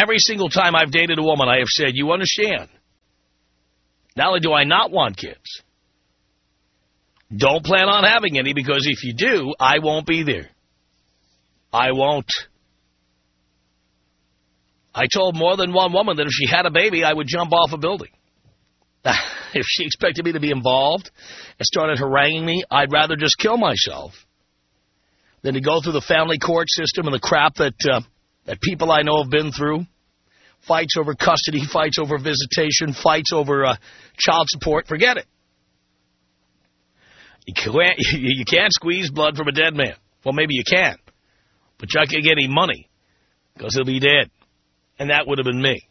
Every single time I've dated a woman, I have said, you understand, not only do I not want kids, don't plan on having any because if you do, I won't be there. I won't. I told more than one woman that if she had a baby, I would jump off a building. if she expected me to be involved and started haranguing me, I'd rather just kill myself than to go through the family court system and the crap that uh, that people I know have been through. Fights over custody, fights over visitation, fights over uh, child support. Forget it. You can't, you can't squeeze blood from a dead man. Well, maybe you can. But you can't get any money because he'll be dead. And that would have been me.